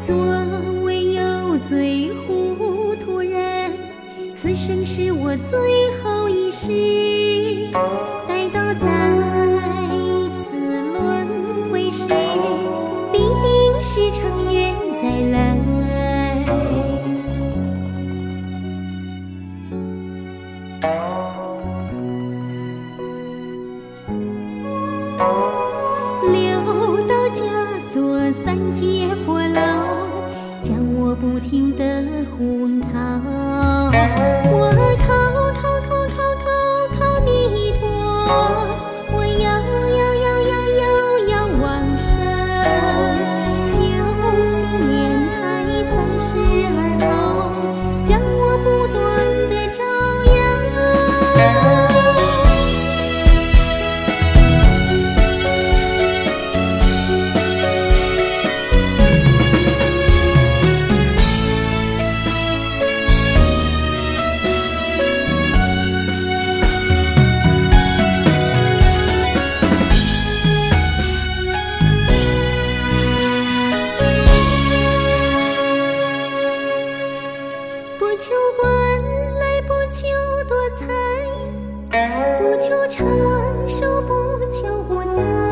作为有罪糊涂人，此生是我最后一世。我不停地昏烤。我不求官来，不求多财，不求长寿，不求无灾。